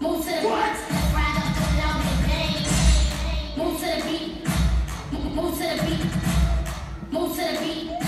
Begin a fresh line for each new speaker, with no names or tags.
Move to the what? beat. Move to the beat. Move to the beat.